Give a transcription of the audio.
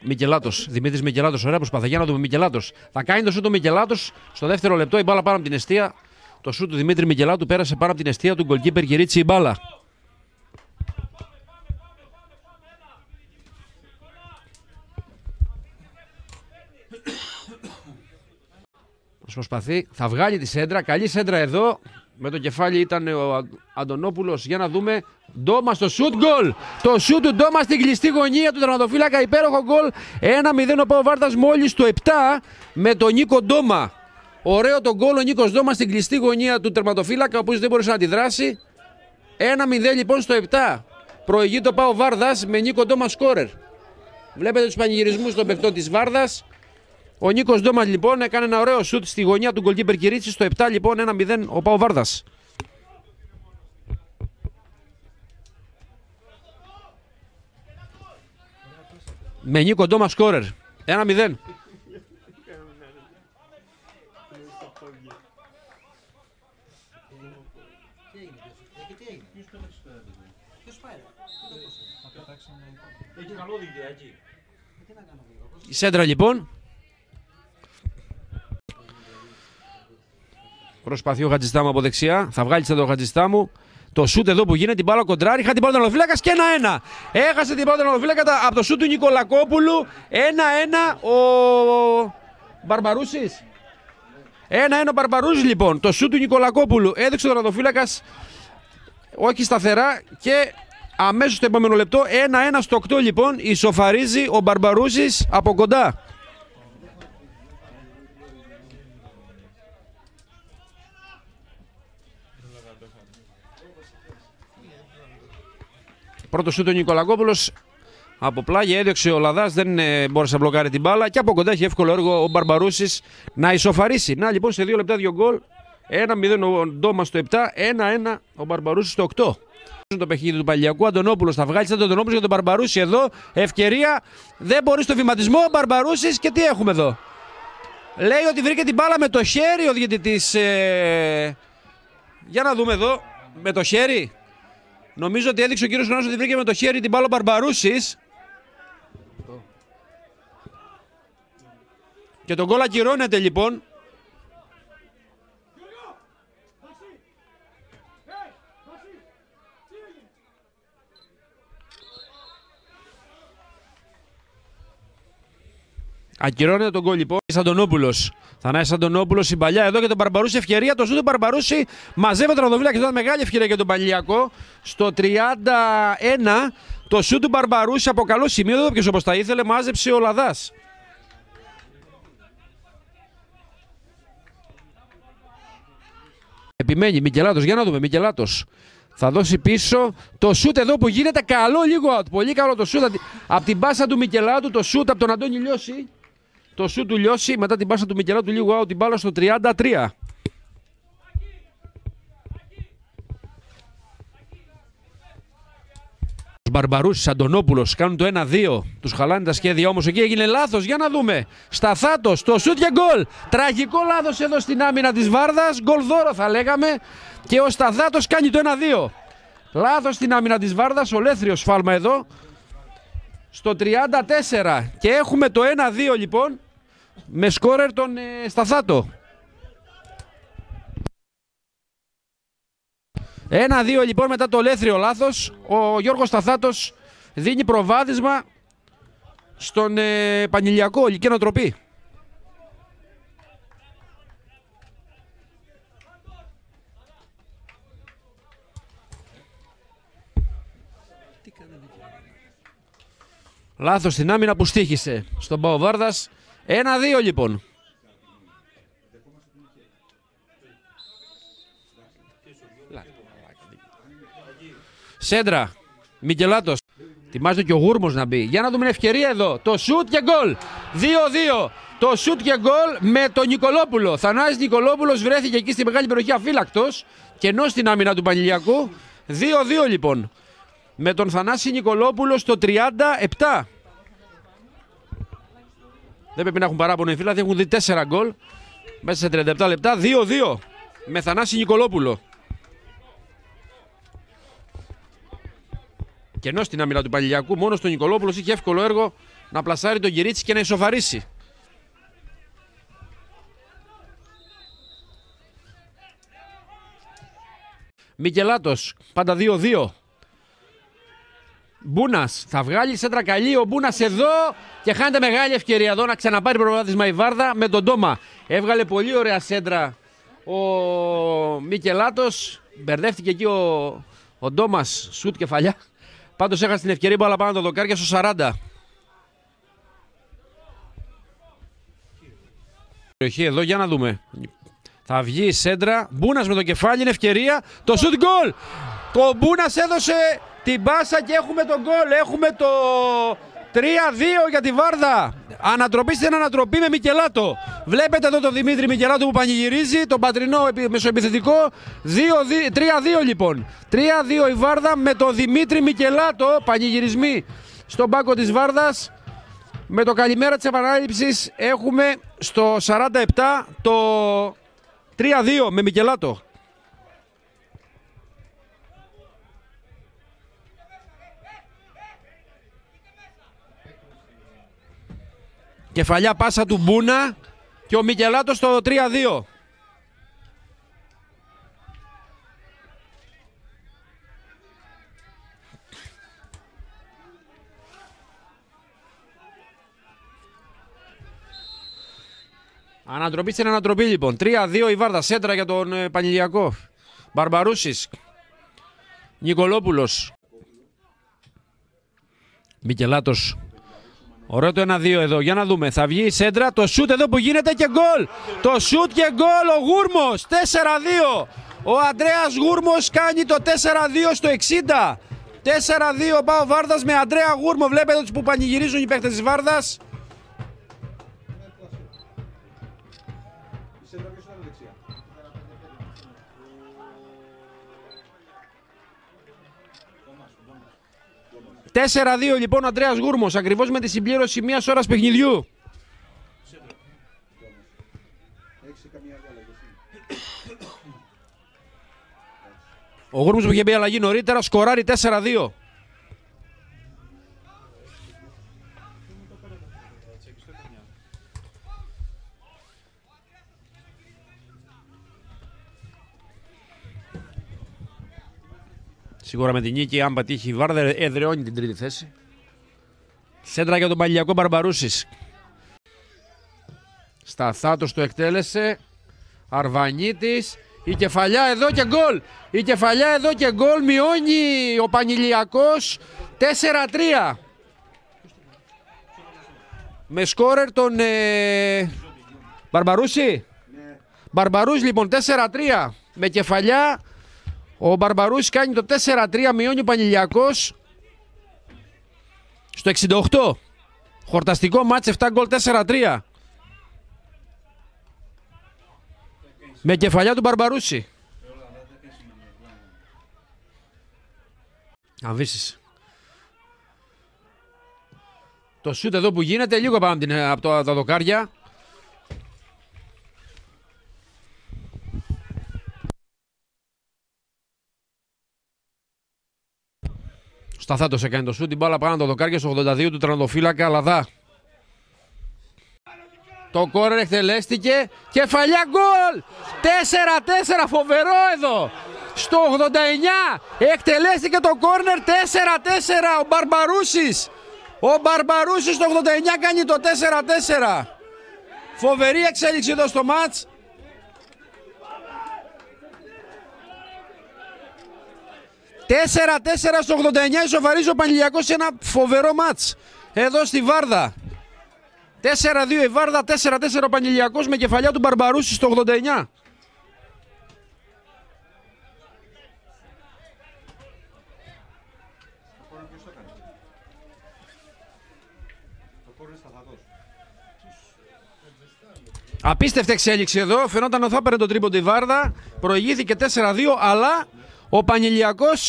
Μικελάτος. Δημήτρης Μικελάτος. Ωραία προσπάθεια. Για να δούμε. Μικελάτος. Θα κάνει το σούτ ο Μικελάτος στο δεύτερο λεπτό. Η μπάλα πάνω από την αιστεία. Το σούτ του Δημήτρη Μικελάτου πέρασε πάνω από την αιστεία του γκολκίπερ Γερίτσι η μπάλα. Προσπαθεί. Θα βγάλει τη σέντρα. Καλή σέντρα εδώ. Με το κεφάλι ήταν ο Αντωνόπουλος. Για να δούμε. Ντόμα στο σουτ γκολ. Το σουτ του Ντόμα στην κλειστή γωνία του τερματοφύλακα. Υπέροχο γκολ. 1-0 ο Πάο Βάρτας μόλις το 7 με τον Νίκο Ντόμα. Ωραίο το γκολ ο Νίκος Ντόμα στην κλειστή γωνία του τερματοφύλακα. Ο δεν μπορούσε να αντιδράσει. 1-0 λοιπόν στο 7. Προηγεί το Πάο Βάρδας με Νίκο Ντόμα σκόρερ. Βλέπετε τους πανηγυρισμούς των παιχτών της Βάρδας. Ο Νίκος Ντόμα λοιπόν έκανε ένα ωραίο σουτ στη γωνία του γκολκίπερ Κυρίτσι. Στο 7 λοιπόν 1-0 ο Πάο Βάρδας. Με Νίκο Ντόμα σκόρερ. 1-0. Η σέντρα λοιπόν. Προσπαθεί ο Χατζηστάμου από δεξιά. Θα βγάλει το Χατζηστάμου. Το σούτ εδώ που γίνεται, την μπάλα κοντράρι. Είχα την μπάλα του Νολοφύλακα και ένα-ένα. Έχασε την μπάλα του Νολοφύλακα από το σούτ του Νικολακόπουλου. Ένα-ένα ο Μπαρμπαρούσης. Ένα-ένα ο Μπαρμπαρούσης λοιπόν. Το σούτ του Νικολακόπουλου έδειξε ο Νολοφύλακα όχι σταθερά και αμέσως στο επόμενο λεπτό 1-1 στο 8 λοιπόν ισοφαρίζει ο Μπαρμπαρούσης από κοντά. Πρώτο σου ο Νικολακόπουλος από πλάγια έδιωξε ο Λαδάς, δεν ε, μπόρεσε να μπλοκάρει την μπάλα και από κοντά έχει εύκολο έργο ο Μπαρμπαρούσης να ισοφαρίσει. Να λοιπόν σε δύο λεπτά δύο γκολ. 1-0 ο Ντόμας στο 7, 1-1 ο Μπαρμπαρούσης στο 8. Το παιχνίδι του Παλιακού, Αντωνόπουλος θα βγάλει τον Αντωνόπουλος για τον Μπαρμπαρούση εδώ. Ευκαιρία, δεν μπορεί στο βηματισμό. Ο Μπαρμπαρούσης και τι έχουμε εδώ. Λέει ότι βρήκε την μπάλα με το χέρι ο διαιτητής. Ε... Για να δούμε εδώ. Με το χέρι. Νομίζω ότι έδειξε ο κύριος Χρονό ότι βρήκε με το χέρι την μπάλα Μπαρμπαρούσης. Και τον γκολ ακυρώνεται λοιπόν. Ακυρώνεται τον γκολ λοιπόν. Αντωνόπουλος. Θανάη Αντωνόπουλος η παλιά εδώ για τον Μπαρμπαρούση. Ευκαιρία το ζού του Μπαρμπαρούση. Μαζεύει τον Ροδοβίλα και τώρα μεγάλη ευκαιρία για τον Παλιακό. Στο 31 το σου του Μπαρμπαρούση από καλό σημείο. Δεν ποιο όπως τα ήθελε. Μάζεψε ο Λαδάς. Επιμένει Μικελάτος, για να δούμε, Μικελάτος. Θα δώσει πίσω το σούτ εδώ που γίνεται καλό λίγο out. Πολύ καλό το σούτ από την πάσα του Μικελάτου, το σούτ από τον Αντώνη Λιώση. Το σου του λιώσει μετά την πάσα του του λίγο out την μπάλα στο 33. Μπαρμπαρούση, Αντωνόπουλος κάνουν το 1-2. Τους χαλάνε τα σχέδια όμως εκεί έγινε λάθος. Για να δούμε. Σταθάτο, το σούτ για γκολ. Τραγικό λάθος εδώ στην άμυνα της Βάρδας. Γκολ δώρο θα λέγαμε. Και ο Σταθάτο κάνει το 1-2. Λάθος στην άμυνα της Βάρδας. Ολέθριος σφάλμα εδώ. Στο 34. Και έχουμε το 1-2 λοιπόν με σκόρερ τον ε, Σταθάτο. Ένα-δύο λοιπόν μετά το λέθριο λάθος. Ο Γιώργος Σταθάτος δίνει προβάδισμα στον ε, Πανηλιακό, ολική Νοτροπή. Λάθος στην άμυνα που στήχησε στον Παοβάρδας. Ένα-δύο λοιπόν. Σέντρα. Μικελάτος. Τιμάζεται και ο Γούρμος να μπει. Για να δούμε την ευκαιρία εδώ. Το σουτ και γκολ. 2-2. Το σουτ και γκολ με τον Νικολόπουλο. Θανάη Νικολόπουλος βρέθηκε εκεί στη μεγάλη περιοχή αφύλακτος. Και ενώ στην άμυνα του Πανηλιακού. 2-2 λοιπόν. Με τον Θανάση Νικολόπουλο στο 37. Δεν πρέπει να έχουν παράπονο οι φίλοι, έχουν δει 4 γκολ μέσα σε 37 λεπτά. 2-2 με Θανάση Νικολόπουλο. Και ενώ στην άμυνα του Παλιακού, μόνος στον Νικολόπουλος είχε εύκολο έργο να πλασάρει τον Κυρίτσι και να ισοφαρίσει. Μικελάτος, πάντα 2-2. Μπούνας θα βγάλει σέντρα καλή. Ο Μπούνας εδώ και χάνεται μεγάλη ευκαιρία εδώ να ξαναπάρει προβάδισμα η Βάρδα με τον Τόμα. Έβγαλε πολύ ωραία σέντρα ο Μικελάτος. Μπερδεύτηκε εκεί ο, ο Ντόμα, σουτ κεφαλιά. Πάντως έχασε την ευκαιρία αλλά πάνω το δοκάρια στο 40. Περιοχή εδώ για να δούμε. Θα βγει η σέντρα. Μπούνας με το κεφάλι είναι ευκαιρία. Το σουτ γκολ. Το Μπούνας έδωσε την πάσα και έχουμε τον γκολ. Έχουμε το 3-2 για τη Βάρδα. Ανατροπή στην ανατροπή με Μικελάτο. Βλέπετε εδώ τον Δημήτρη Μικελάτο που πανηγυρίζει, τον πατρινό μεσοεπιθετικό. 3-2 λοιπόν. 3-2 η Βάρδα με τον Δημήτρη Μικελάτο. Πανηγυρισμοί στον πάκο της Βάρδας. Με το καλημέρα της επανάληψης έχουμε στο 47 το 3-2 με Μικελάτο. Κεφαλιά πάσα του Μπούνα και ο Μικελάτος στο 3-2. Ανατροπή στην ανατροπή λοιπόν. 3-2 η Βάρδα. Σέντρα για τον ε, Πανηλιακό. Μπαρμπαρούσης. Νικολόπουλος. Μικελάτος Ωραίο το 1-2 εδώ. Για να δούμε. Θα βγει η σέντρα. Το σούτ εδώ που γίνεται και γκολ. Το σούτ και γκολ. Ο Γούρμος. 4-2. Ο Αντρέας Γούρμος κάνει το 4-2 στο 60. 4-2 πάω Βάρδας με Αντρέα Γούρμο. Βλέπετε τους που πανηγυρίζουν οι παίχτες της Βάρδας. 4-2 λοιπόν ο Αντρέας Γούρμος, ακριβώς με τη συμπλήρωση μιας ώρας παιχνιδιού. Ο Γούρμος που είχε μπει αλλαγή νωρίτερα σκοράρει 4-2. Σίγουρα με την νίκη, αν πατύχει η Βάρδα, εδραιώνει την τρίτη θέση. Σέντρα για τον Παλιακό Μπαρμπαρούσης. Σταθάτος το εκτέλεσε. Αρβανίτης. Η κεφαλιά εδώ και γκολ. Η κεφαλιά εδώ και γκολ. Μειώνει ο Πανηλιακός. 4-3. Με σκόρερ τον ε... Μπαρμπαρούση. Ναι. Μπαρμπαρούς λοιπόν 4-3. Με κεφαλιά ο Μπαρμπαρούς κάνει το 4-3, μειώνει ο Πανηλιακός στο 68. Χορταστικό μάτς 7 γκολ 4-3. Με κεφαλιά του Μπαρμπαρούση. Αβίσεις. Το σούτ εδώ που γίνεται λίγο πάνω από, τα δοκάρια. Σταθάτος έκανε το σούτ, την μπάλα πάνω το δοκάρια στο 82 του τραντοφύλακα Λαδά. Το κόρερ εκτελέστηκε. Κεφαλιά γκολ! 4-4 φοβερό εδώ. Στο 89 εκτελέστηκε το κόρνερ 4-4 ο Μπαρμπαρούσης. Ο Μπαρμπαρούσης στο 89 κάνει το 4-4. Φοβερή εξέλιξη εδώ στο μάτς. 4-4 στο 89 ισοφαρίζει ο Πανηλιακός σε ένα φοβερό μάτς. Εδώ στη Βάρδα. 4-2 η Βάρδα, 4-4 ο Πανηλιακός με κεφαλιά του Μπαρμπαρούση στο 89. Απίστευτη εξέλιξη εδώ. Φαινόταν ότι θα έπαιρνε τον τρίπον τη Βάρδα. Προηγήθηκε 4-2, αλλά ο Πανηλιακός